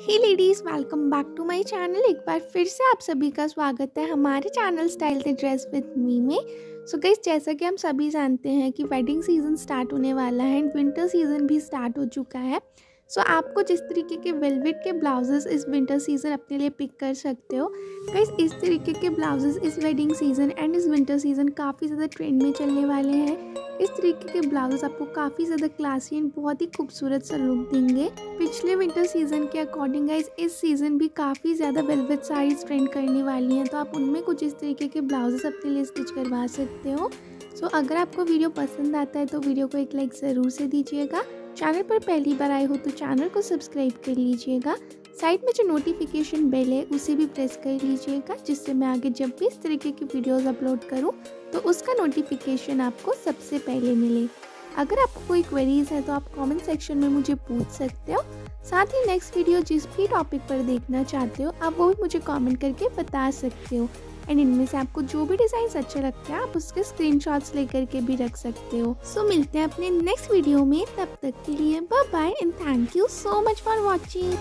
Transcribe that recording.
Hey ladies welcome back to my channel एक बार फिर से आप सभी का स्वागत है हमारे channel style the dress with me में। सो so गई जैसा कि हम सभी जानते हैं कि वेडिंग सीज़न स्टार्ट होने वाला है एंड विंटर सीज़न भी स्टार्ट हो चुका है। सो so, आपको जिस तरीके के वेलवेट के ब्लाउजेस इस विंटर सीज़न अपने लिए पिक कर सकते हो। गाइस इस तरीके के ब्लाउजेस इस वेडिंग सीज़न एंड इस विंटर सीज़न काफ़ी ज़्यादा ट्रेंड में चलने वाले हैं। इस तरीके के ब्लाउजेस आपको काफ़ी ज़्यादा क्लासी एंड बहुत ही खूबसूरत सा लुक देंगे। पिछले विंटर सीज़न के अकॉर्डिंग गाइज़ इस सीज़न भी काफ़ी ज़्यादा वेलवेट साड़ीज ट्रेंड करने वाली हैं तो आप उनमें कुछ इस तरीके के ब्लाउजेस अपने लिए स्टिच करवा सकते हो। सो so, अगर आपको वीडियो पसंद आता है तो वीडियो को एक लाइक ज़रूर से दीजिएगा। चैनल पर पहली बार आए हो तो चैनल को सब्सक्राइब कर लीजिएगा। साइड में जो नोटिफिकेशन बेल है, उसे भी प्रेस कर लीजिएगा, जिससे मैं आगे जब भी इस तरीके की वीडियोस अपलोड करूँ तो उसका नोटिफिकेशन आपको सबसे पहले मिले। अगर आपको कोई क्वेरीज है तो आप कमेंट सेक्शन में मुझे पूछ सकते हो। साथ ही नेक्स्ट वीडियो जिस भी टॉपिक पर देखना चाहते हो, आप वो भी मुझे कमेंट करके बता सकते हो। एंड इनमें से आपको जो भी डिज़ाइन अच्छे लगते हैं आप उसके स्क्रीन लेकर के भी रख सकते हो। सो so, मिलते हैं अपने नेक्स्ट वीडियो में। तब तक के लिए bye bye and thank you so much for watching